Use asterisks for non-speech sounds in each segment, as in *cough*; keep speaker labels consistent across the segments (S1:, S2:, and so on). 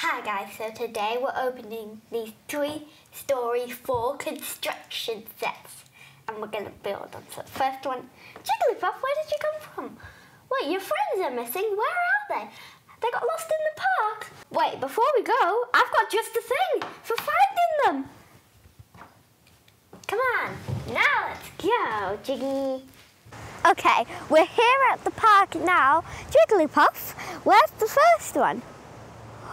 S1: Hi guys, so today we're opening these Toy Story four construction sets and we're gonna build them. So first one, Jigglypuff, where did you come from? Wait, your friends are missing, where are they? They got lost in the park. Wait, before we go, I've got just the thing for finding them. Come on, now let's go, Jiggy. Okay, we're here at the park now. Jigglypuff, where's the first one?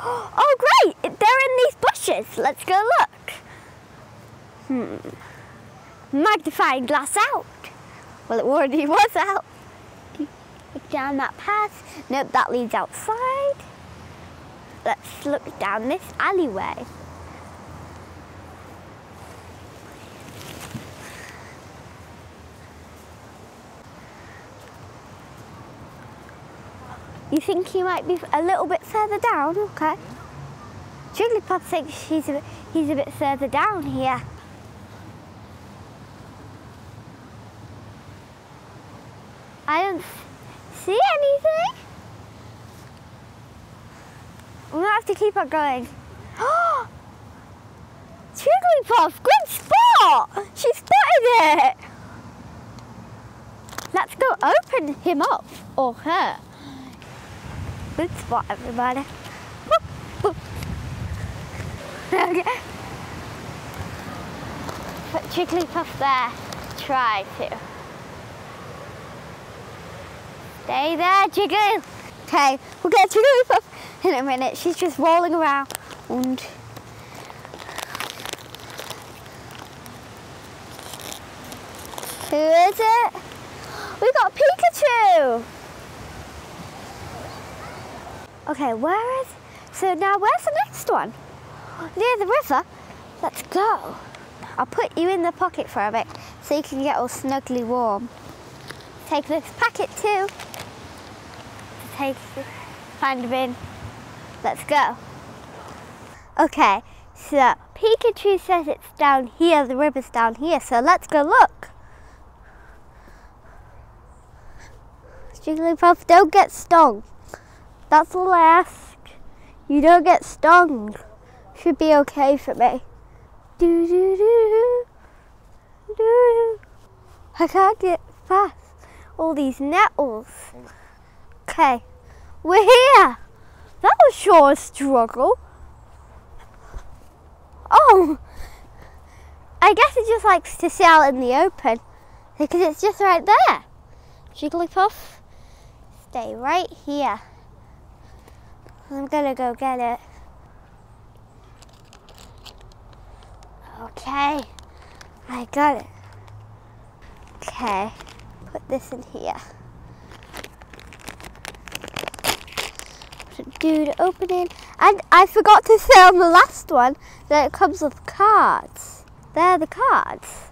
S1: Oh, great! They're in these bushes. Let's go look. Hmm. Magnifying glass out. Well, it already *laughs* was out. Look down that path. Nope, that leads outside. Let's look down this alleyway. You think he might be a little bit further down? Okay. Jigglypuff thinks he's a, he's a bit further down here. I don't see anything. We might have to keep on going. *gasps* Jigglypuff, good spot! She spotted it! Let's go open him up, or her. Good spot, everybody. *laughs* okay. Put Jigglypuff there. Try to. Stay there, Jiggly. Okay, we'll get Jigglypuff in a minute. She's just rolling around. And Who is it? We got Pikachu! Okay, where is, so now where's the next one? Near the river? Let's go. I'll put you in the pocket for a bit so you can get all snugly warm. Take this packet too. Take, find a bin. Let's go. Okay, so Pikachu says it's down here, the river's down here, so let's go look. Jigglypuff, don't get stung. That's all I ask. You don't get stung. Should be okay for me. Do do do do do. I can't get past all these nettles. Okay, we're here. That was sure a struggle. Oh, I guess it just likes to sit out in the open because it's just right there. Jigglypuff, stay right here. I'm gonna go get it. Okay, I got it. Okay, put this in here. Do to open it? And I forgot to say on the last one that it comes with cards. They're the cards.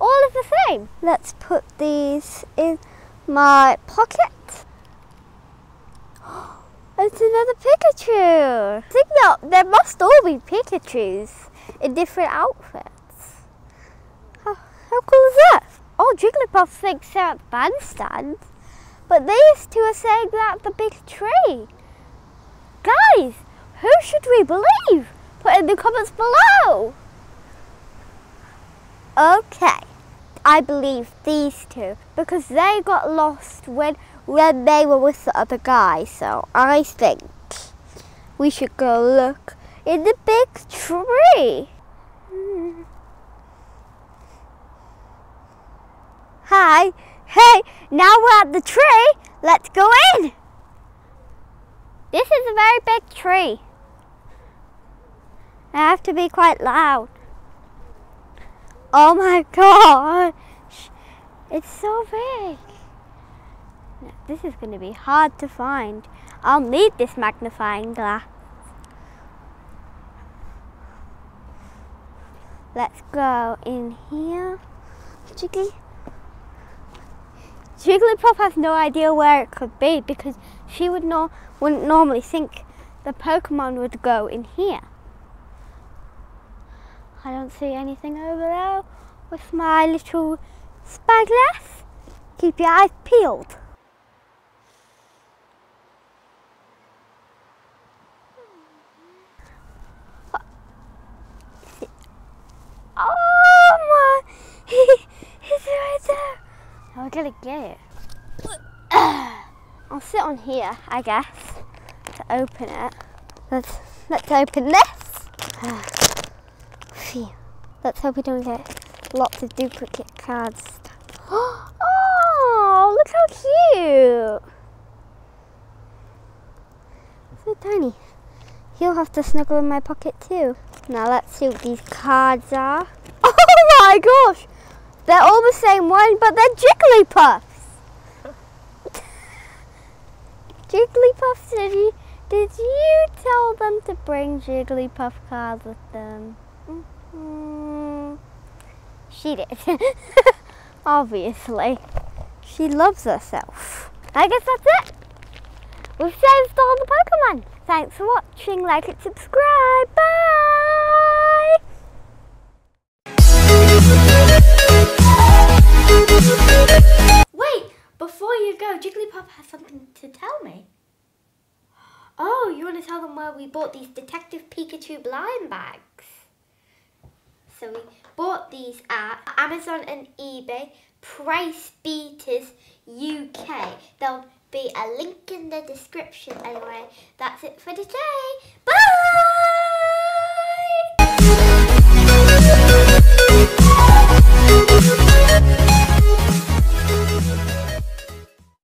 S1: All of the same. Let's put these in my pocket. It's another Pikachu. I think that there must all be Pikachus in different outfits. How, how cool is that? Oh, Jigglypuff thinks they're at the bandstand, but these two are saying they're at the big tree. Guys, who should we believe? Put in the comments below. Okay, I believe these two because they got lost when when they were with the other guy. So I think we should go look in the big tree. Hi, hey, now we're at the tree. Let's go in. This is a very big tree. I have to be quite loud. Oh my gosh, it's so big. This is going to be hard to find. I'll need this magnifying glass. Let's go in here. Jiggly. Jigglypuff has no idea where it could be because she would no, wouldn't normally think the Pokemon would go in here. I don't see anything over there with my little spyglass. Keep your eyes peeled. Gonna get it. I'll sit on here, I guess, to open it. Let's let's open this. *sighs* Phew. Let's hope we don't get lots of duplicate cards. *gasps* Oh, look how cute! So tiny. He'll have to snuggle in my pocket too. Now let's see what these cards are. *laughs* Oh my gosh! They're all the same one, but they're *laughs* Jigglypuffs. Did you, did you tell them to bring Jigglypuff cards with them? Mm -hmm. She did. *laughs* Obviously. She loves herself. I guess that's it. We've saved all the Pokemon. Thanks for watching. Like and subscribe. Bye! Oh, you want to tell them where we bought these Detective Pikachu blind bags? So we bought these at Amazon and eBay, Price Beaters UK. There'll be a link in the description anyway. That's it for today. Bye!